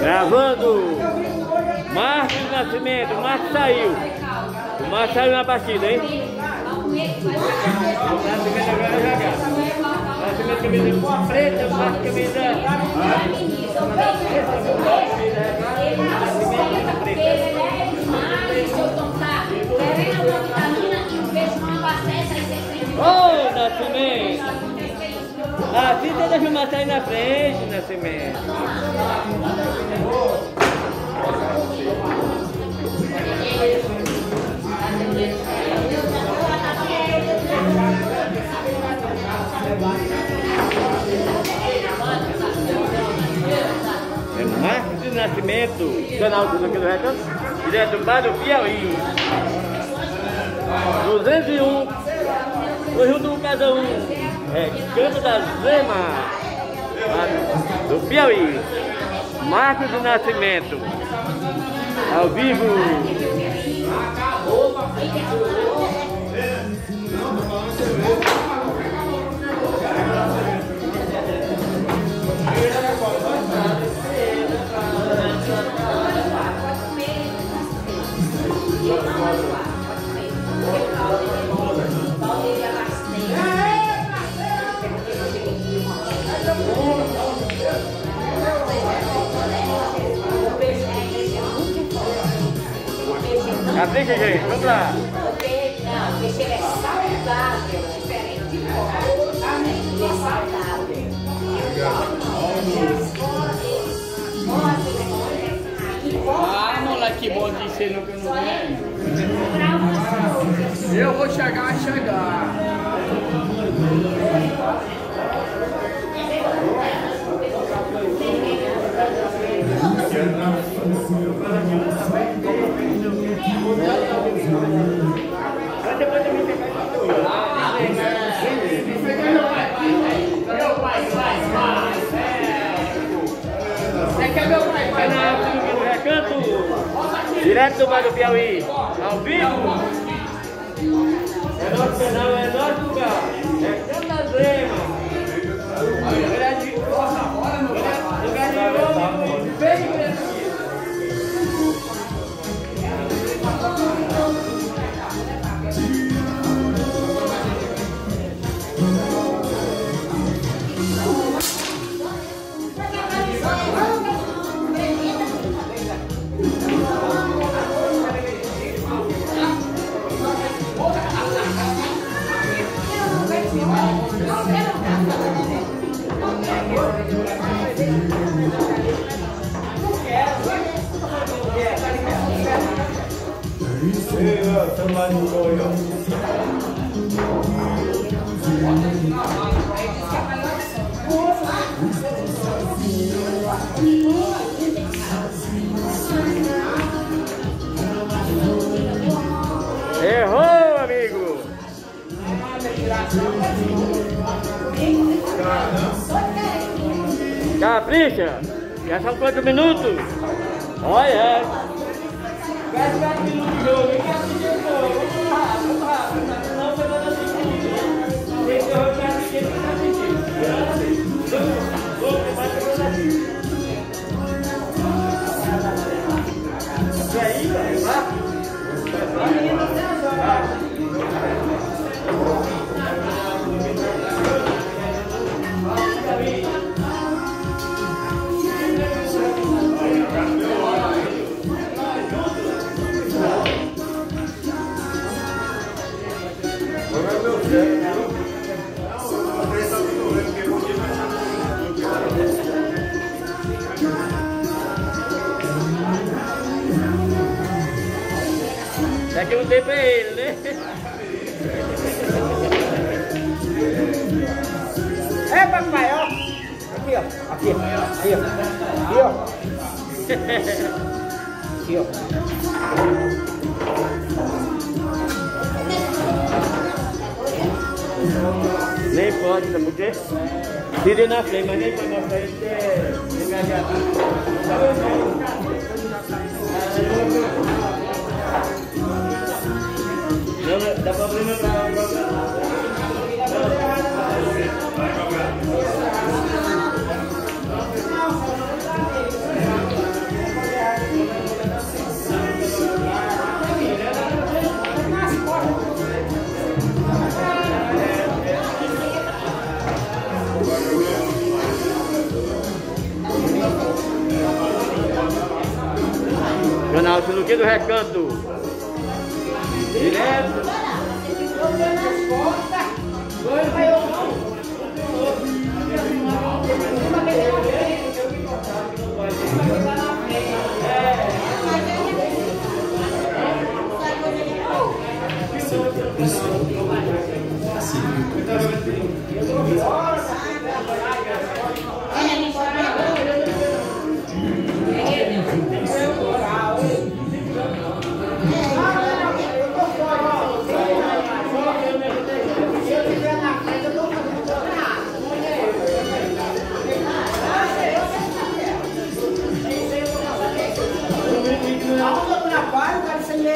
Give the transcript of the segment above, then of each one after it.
Gravando. Marcos Nascimento. O Marcos saiu. O Marcos saiu na partida, hein? Nascimento agora jogar. Nascimento camisa com a preta, Marcos camisa. Ô, Nascimento! Assim você deixa o Marcelo na frente, Nascimento. É Marcos de Nascimento, canal do Duque do Recanto, direto para o Piauí. 201, o do cada um, é Canto da Zema, do Piauí. Marcos de Nascimento, ao vivo. Capricha, gente. Vamos lá. Não, peixe ele é saudável, diferente de. Ele é saudável. Ah, moleque bom de ser no que eu não venho. Eu vou chegar, chegar. Meu pai direto do Bar do Piauí, ao vivo. É nosso canal, é nosso lugar. É Canto da Zema. Errou, amigo! Capricha! Já quantos minutos? Olha! Quase 4 minutos de jogo, hein? Capricha, pô! Vamos rápido, vamos rápido! Senão você Daqui um tempo é ele, né? É, papai, ó. Aqui, ó. Aqui, aqui, ó. Aqui, ó. Aqui, ó. Nem pode, sabe por quê? Tire na frente, mas nem pode mostrar ele que é engajado. Não, não, dá problema pra... Canal Sinuque do Recanto. Direto. Aonde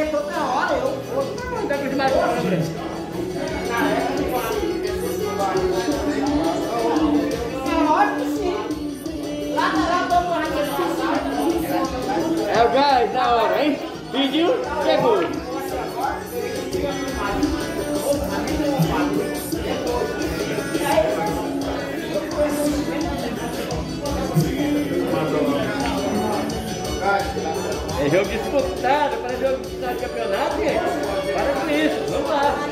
toda hora. Eu, eu não tenho mais É lógico que sim. Lá, lá, todo mundo É o É jogo disputado, para jogo disputado de campeonato, gente. Para com isso, vamos lá.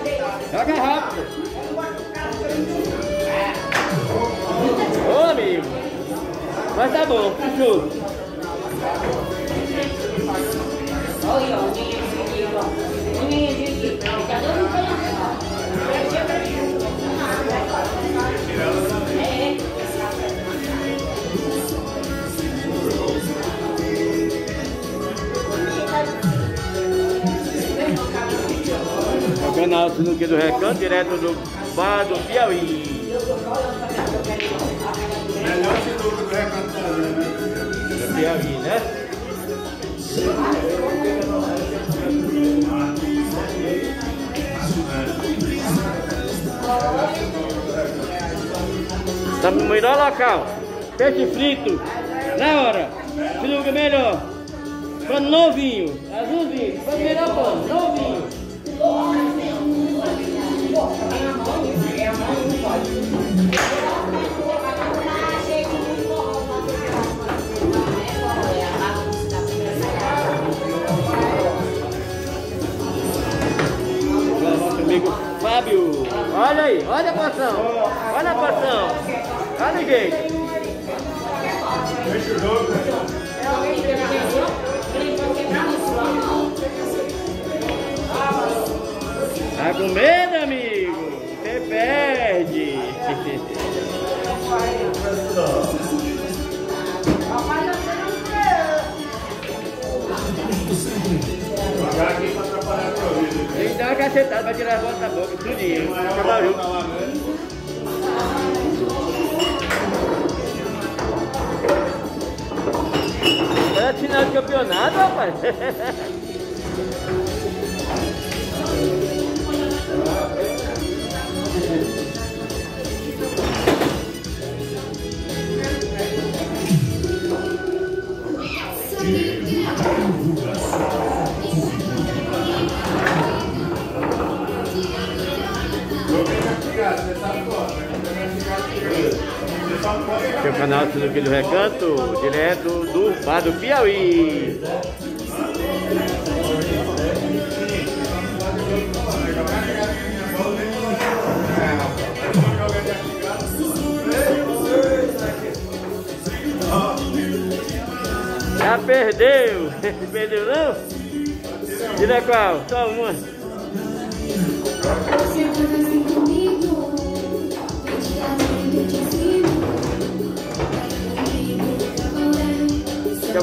Joga rápido. Ô amigo. Mas tá bom, fechou. Olha, canal Sinuque do Recanto, direto do bar do Piauí. Melhor sinuca do recanto né? Do Piauí, né? Tá no melhor local. Peixe frito. Na hora. Sinuca melhor. Pano novinho. Azulzinho. Pano melhor pano. Novinho. Amigo Fábio. Olha aí. Olha a porção. Olha a porção. Olha jeito. Deixa o jogo? Tá com medo, amigo? Você perde. uma cacetada pra tirar a volta da boca, tudinho. Lá, né? Era final de campeonato, rapaz. Do do Recanto, direto do bar do Piauí. Já perdeu! Perdeu não? Tira qual? Só uma.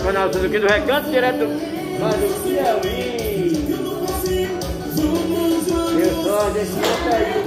Campeonato do do Recanto, direto do Piauí. Eu só desse aí.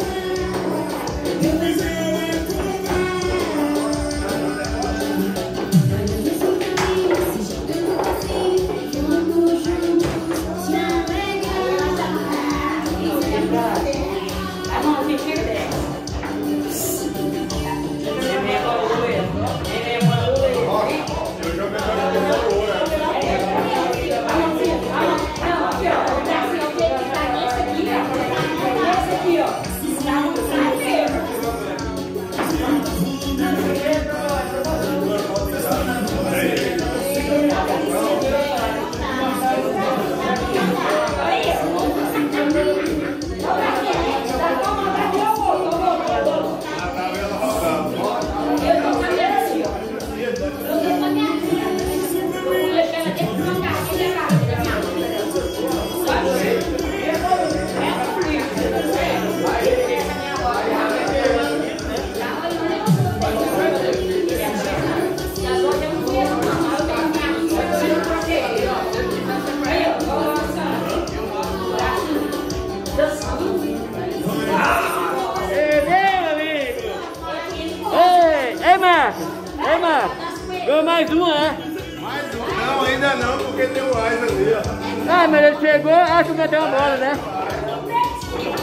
Mais uma, é? Mais um. Não, ainda não, porque tem o Ais ali, ó. Ah, mas ele chegou, acho que meteu uma bola, né?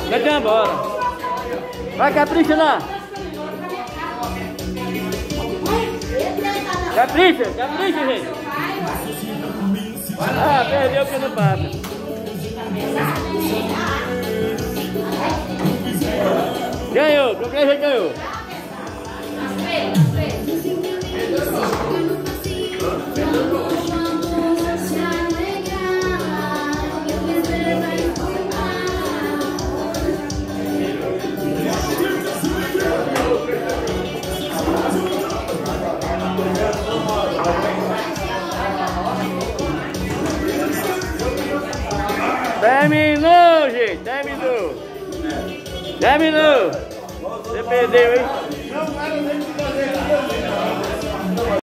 Meteu uma bola. Vai, capricha lá. Capricha, capricha, gente. Ah, perdeu porque não passa. Ganhou, qualquer jeito ganhou. Terminou, gente, terminou. Terminou. Você perdeu, hein?